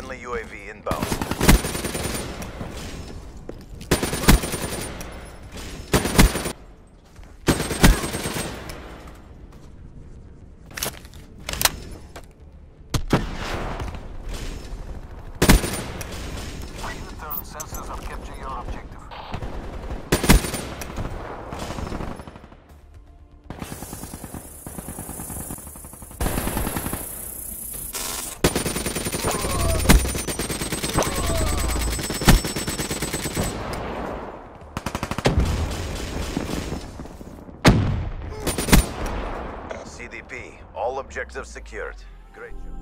Friendly UAV inbound. Sensors have captured your objective. CDP, all objectives secured. Great job.